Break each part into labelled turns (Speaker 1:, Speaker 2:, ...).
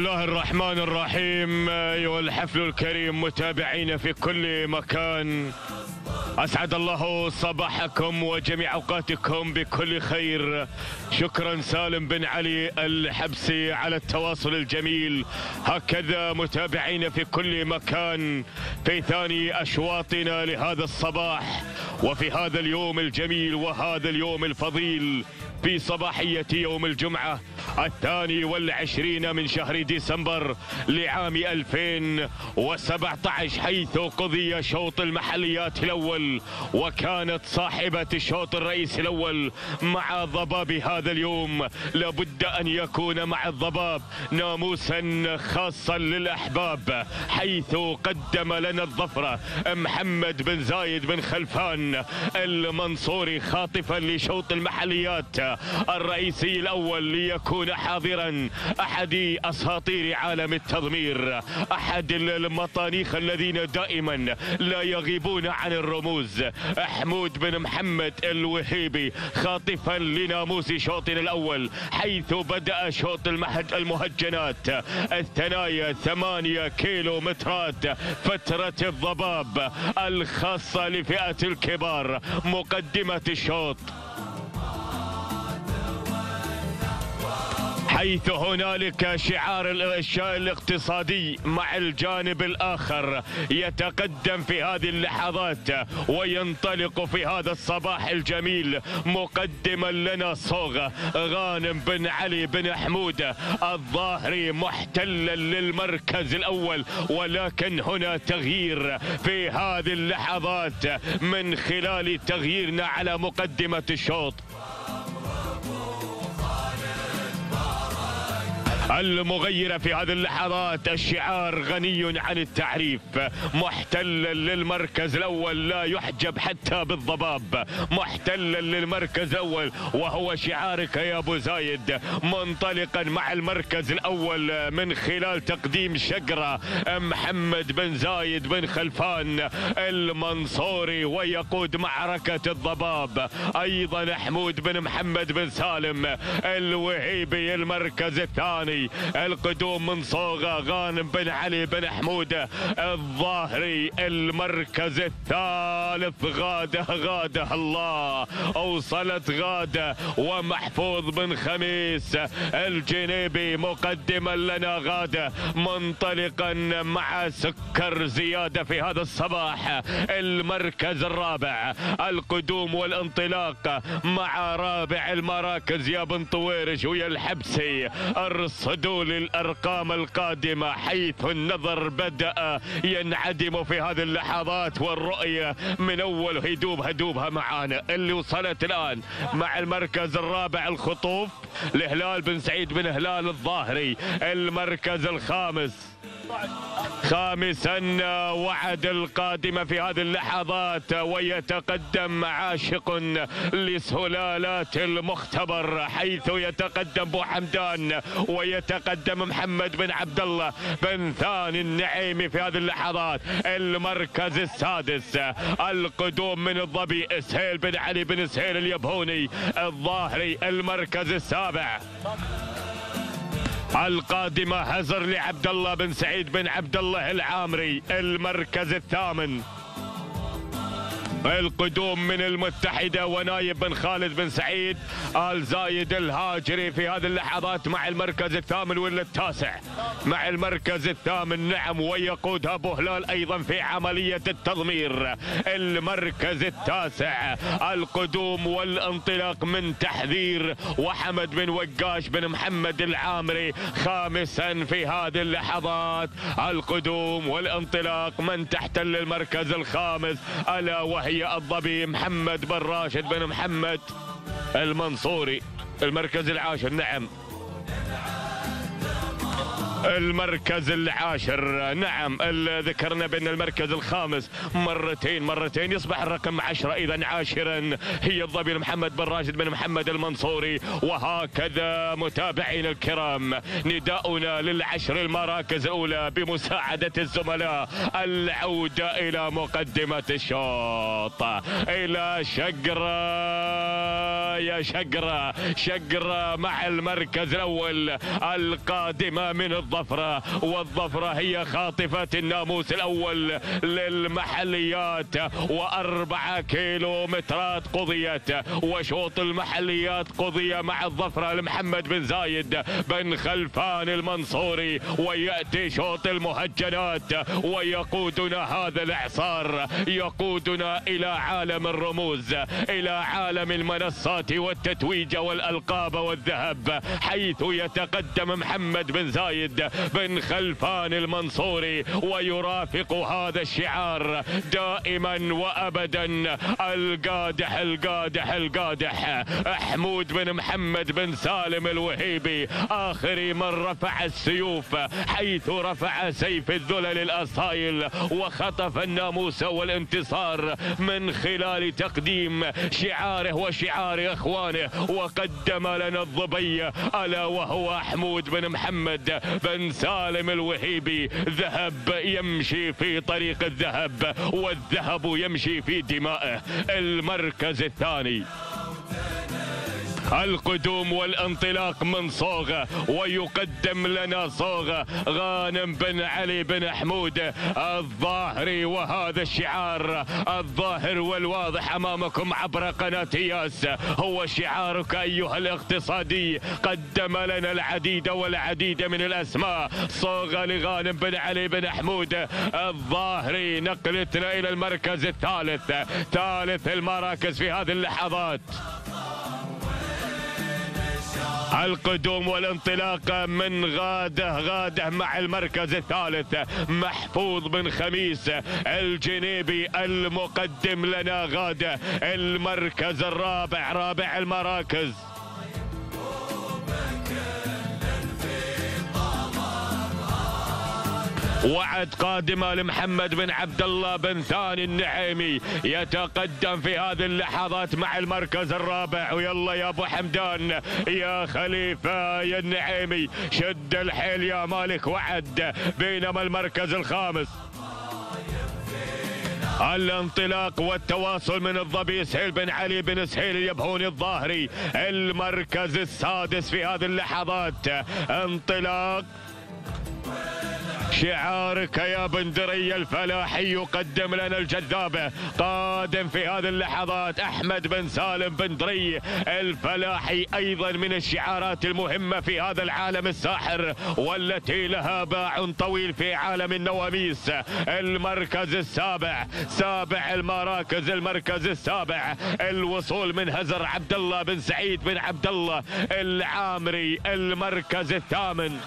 Speaker 1: الله الرحمن الرحيم أيها الحفل الكريم متابعينا في كل مكان. أسعد الله صباحكم وجميع أوقاتكم بكل خير. شكرا سالم بن علي الحبسي على التواصل الجميل. هكذا متابعينا في كل مكان. في ثاني أشواطنا لهذا الصباح وفي هذا اليوم الجميل وهذا اليوم الفضيل. في صباحية يوم الجمعة الثاني والعشرين من شهر ديسمبر لعام 2017 حيث قضي شوط المحليات الأول وكانت صاحبة الشوط الرئيسي الأول مع ضباب هذا اليوم. لابد أن يكون مع الضباب ناموسا خاصا للأحباب حيث قدم لنا الظفرة محمد بن زايد بن خلفان المنصوري خاطفا لشوط المحليات. الرئيسي الأول ليكون حاضرا. أحد أساطير عالم التضمير. أحد المطانيخ الذين دائما لا يغيبون عن الرموز. حمود بن محمد الوهيبي خاطفا لناموس شوطنا الأول حيث بدأ شوط المهج المهجنات. الثنايا ثمانية كيلو مترات فترة الضباب الخاصة لفئة الكبار. مقدمة الشوط. حيث هنالك شعار الاشياء الاقتصادي مع الجانب الآخر يتقدم في هذه اللحظات وينطلق في هذا الصباح الجميل مقدما لنا صوغ غانم بن علي بن حمود الظاهري محتلا للمركز الأول. ولكن هنا تغيير في هذه اللحظات من خلال تغييرنا على مقدمة الشوط. المغيرة في هذه اللحظات الشعار غني عن التعريف. محتلا للمركز الأول لا يحجب حتى بالضباب. محتلا للمركز الأول وهو شعارك يا أبو زايد. منطلقا مع المركز الأول من خلال تقديم شقرة محمد بن زايد بن خلفان المنصوري ويقود معركة الضباب. أيضا حمود بن محمد بن سالم الوهيبي المركز الثاني. القدوم من صوغة غانم بن علي بن حمودة الظاهري المركز الثالث غادة غادة الله أوصلت غادة ومحفوظ بن خميس الجنيبي مقدما لنا غادة منطلقا مع سكر زيادة في هذا الصباح المركز الرابع القدوم والانطلاق مع رابع المراكز يا بن طويرش ويا الحبسي الرص صدول الأرقام القادمة حيث النظر بدأ ينعدم في هذه اللحظات والرؤية من أول هدوب هدوبها معانا اللي وصلت الآن مع المركز الرابع الخطوف لهلال بن سعيد بن هلال الظاهري المركز الخامس. خامسا وعد القادمة في هذه اللحظات ويتقدم عاشق لسلالات المختبر حيث يتقدم بو حمدان ويتقدم محمد بن عبد الله بن ثاني النعيمي في هذه اللحظات. المركز السادس القدوم من الظبي سهيل بن علي بن سهيل اليبهوني الظاهري المركز السابع. القادمة هزر لعبد الله بن سعيد بن عبد الله العامري المركز الثامن. القدوم من المتحدة ونايب بن خالد بن سعيد آل زايد الهاجري في هذه اللحظات مع المركز الثامن ولا التاسع. مع المركز الثامن نعم ويقودها أبو هلال أيضا في عملية التضمير. المركز التاسع القدوم والانطلاق من تحذير وحمد بن وقاش بن محمد العامري خامسا في هذه اللحظات. القدوم والانطلاق من تحتل المركز الخامس ألا وهي هي الظبي محمد بن راشد بن محمد المنصوري المركز العاشر. نعم. المركز العاشر. نعم ذكرنا بأن المركز الخامس مرتين مرتين يصبح الرقم عشرة إذا عاشرا. هي الظبي محمد بن راشد بن محمد المنصوري وهكذا متابعينا الكرام. نداؤنا للعشر المراكز الأولى بمساعدة الزملاء العودة إلى مقدمة الشوط. إلى شقرة يا شقرة شقرة مع المركز الأول القادمة من الظفرة والظفرة هي خاطفة الناموس الأول للمحليات وأربعة كيلو مترات قضيت وشوط المحليات قضية مع الظفرة لمحمد بن زايد بن خلفان المنصوري ويأتي شوط المهجنات ويقودنا هذا الإعصار يقودنا إلى عالم الرموز إلى عالم المنصات والتتويج والألقاب والذهب حيث يتقدم محمد بن زايد بن خلفان المنصوري ويرافق هذا الشعار دائما وأبدا. القادح القادح القادح. حمود بن محمد بن سالم الوهيبي آخر من رفع السيوف حيث رفع سيف الذلل الأصايل وخطف الناموس والانتصار من خلال تقديم شعاره وشعار إخوانه. وقدم لنا الظبي ألا وهو حمود بن محمد بن سالم الوهيبي ذهب يمشي في طريق الذهب والذهب يمشي في دمائه. المركز الثاني. القدوم والانطلاق من صوغة ويقدم لنا صوغة. غانم بن علي بن حمود الظاهري وهذا الشعار الظاهر والواضح أمامكم عبر قناة ياس. هو شعارك أيها الاقتصادي. قدم لنا العديد والعديد من الأسماء. صوغة لغانم بن علي بن حمود الظاهري. نقلتنا إلى المركز الثالث. ثالث المراكز في هذه اللحظات. القدوم والانطلاق من غادة غادة مع المركز الثالث محفوظ بن خميس الجنيبي المقدم لنا غادة المركز الرابع رابع المراكز. وعد قادمه لمحمد بن عبد الله بن ثاني النعيمي يتقدم في هذه اللحظات مع المركز الرابع. ويلا يا أبو حمدان يا خليفة يا النعيمي شد الحيل يا مالك وعد بينما المركز الخامس. الانطلاق والتواصل من الظبي سهيل بن علي بن سهيل اليبهوني الظاهري المركز السادس في هذه اللحظات. انطلاق شعارك يا بندري الفلاحي يقدم لنا الجذابة قادم في هذه اللحظات أحمد بن سالم بندري الفلاحي أيضا من الشعارات المهمة في هذا العالم الساحر والتي لها باع طويل في عالم النواميس. المركز السابع سابع المراكز المركز السابع. الوصول من هزر عبد الله بن سعيد بن عبد الله العامري المركز الثامن.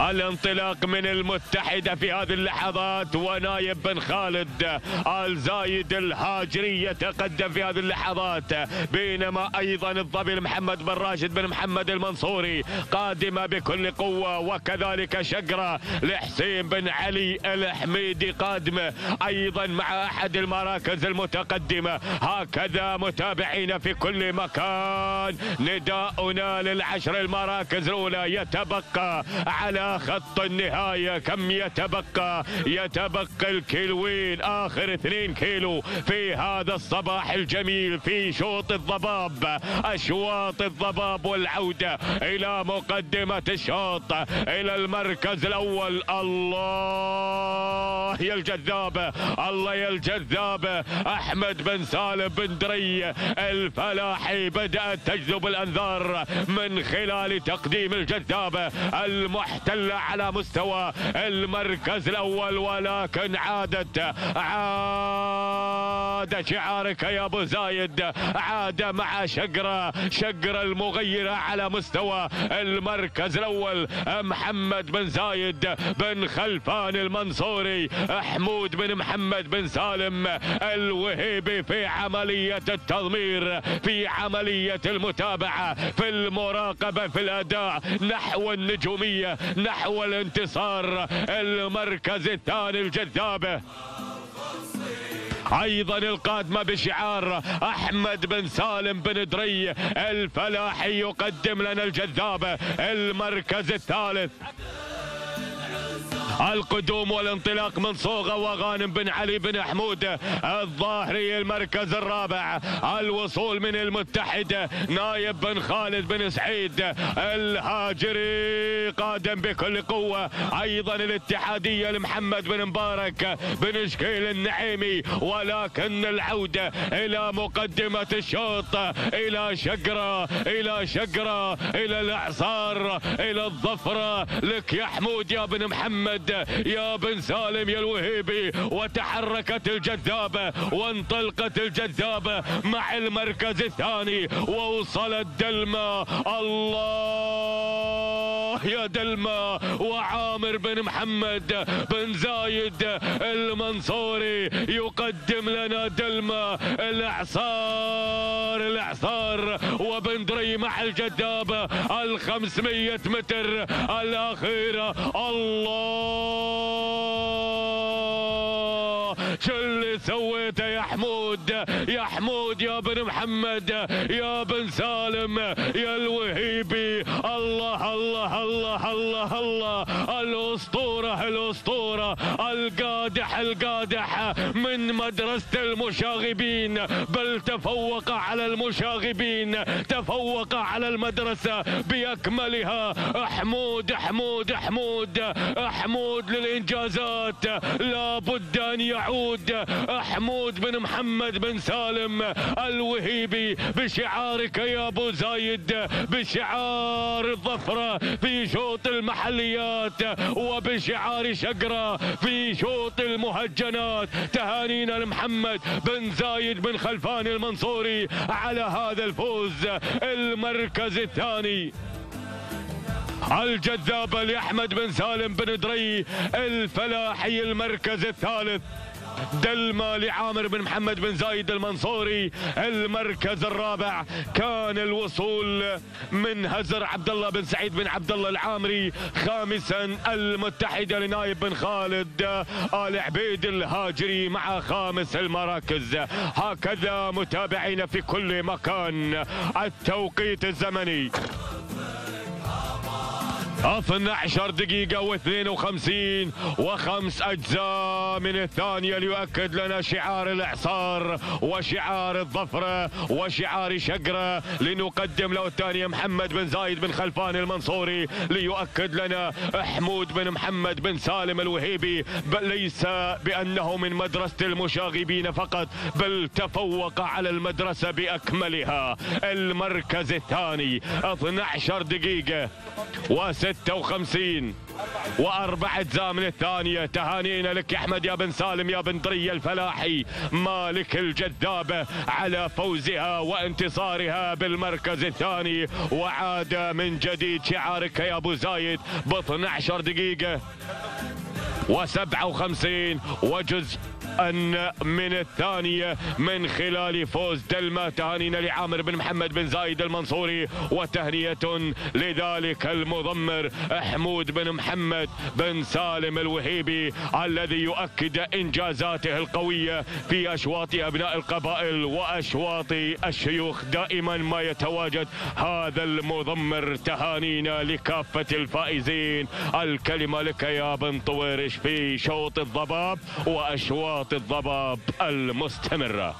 Speaker 1: الانطلاق من المتحدة في هذه اللحظات ونايب بن خالد آل زايد الهاجري يتقدم في هذه اللحظات بينما أيضا الضبي محمد بن راشد بن محمد المنصوري قادمة بكل قوة وكذلك شقرة لحسين بن علي الحميدي قادمة أيضا مع أحد المراكز المتقدمة. هكذا متابعين في كل مكان نداؤنا للعشر المراكز الأولى يتبقى على خط النهاية كم يتبقى؟ يتبقى الكيلوين آخر اثنين كيلو في هذا الصباح الجميل في شوط الضباب أشواط الضباب والعودة إلى مقدمة الشوط إلى المركز الأول. الله يا الجذابة الله يا الجذابة أحمد بن سالم بن دري الفلاحي بدأت تجذب الأنظار من خلال تقديم الجذابة المحتل محتلة على مستوى المركز الأول ولكن عادت عاد شعارك يا أبو زايد عاد مع شقرة شقرة المغيرة على مستوى المركز الأول. محمد بن زايد بن خلفان المنصوري حمود بن محمد بن سالم الوهيبي في عملية التضمير في عملية المتابعة في المراقبة في الأداء نحو النجومية نحو الانتصار المركز الثاني الجذابة أيضا القادمه بشعار أحمد بن سالم بن دري الفلاحي يقدم لنا الجذابه المركز الثالث. القدوم والانطلاق من صوغة وغانم بن علي بن حمود الظاهري المركز الرابع الوصول من المتحده نايب بن خالد بن سعيد الهاجري قادم بكل قوة أيضا الاتحادية لمحمد بن مبارك بن شكيل النعيمي ولكن العودة إلى مقدمة الشوط إلى شقره إلى شقره إلى الأعصار إلى الظفرة لك يا حمود يا بن محمد يا بن سالم يا الوهيبي وتحركت الجذابة وانطلقت الجذابة مع المركز الثاني ووصلت دلما الله! يا دلما وعامر بن محمد بن زايد المنصوري يقدم لنا دلما الإعصار الإعصار وبن دري مع الجذابة الخمسمية متر الأخيرة. الله! شو اللي سويته يا حمود؟ يا حمود يا بن محمد يا بن سالم يا الوهيبي. الله الله الله الله الله. الأسطورة الأسطورة. القادح القادح من مدرسة المشاغبين. بل تفوق على المشاغبين. تفوق على المدرسة بأكملها. حمود حمود حمود. حمود للإنجازات. لابد أن يعود. حمود بن محمد بن سالم الوهيبي بشعارك يا أبو زايد بشعار الظفرة في شوط المحليات وبشعار شقرة في شوط المهجنات. تهانينا لمحمد بن زايد بن خلفان المنصوري على هذا الفوز المركز الثاني. الجذابة لأحمد بن سالم بن دري الفلاحي المركز الثالث. دلما لعامر بن محمد بن زايد المنصوري. المركز الرابع كان الوصول من هزر عبد الله بن سعيد بن عبد الله العامري خامسا المتحدة لنايب بن خالد. آل عبيد الهاجري مع خامس المراكز. هكذا متابعينا في كل مكان. التوقيت الزمني. 12 دقيقة و52 وخمس أجزاء من الثانية ليؤكد لنا شعار الإعصار وشعار الظفرة وشعار شقرة لنقدم له الثانية محمد بن زايد بن خلفان المنصوري ليؤكد لنا حمود بن محمد بن سالم الوهيبي بل ليس بأنه من مدرسة المشاغبين فقط بل تفوق على المدرسة بأكملها. المركز الثاني 12 دقيقة وست 56 وأربع أجزاء من الثانية. تهانينا لك يا أحمد يا بن سالم يا بن دري الفلاحي. مالك الجذابه على فوزها وانتصارها بالمركز الثاني. وعاد من جديد شعارك يا أبو زايد ب 12 دقيقة. و57 وجزء أن من الثانية من خلال فوز دلما تهانينا لعامر بن محمد بن زايد المنصوري وتهنية لذلك المضمر حمود بن محمد بن سالم الوهيبي الذي يؤكد إنجازاته القوية في أشواط أبناء القبائل وأشواط الشيوخ. دائما ما يتواجد هذا المضمر تهانينا لكافة الفائزين. الكلمة لك يا بن طويرش في شوط الضباب وأشواط الضباب المستمرة.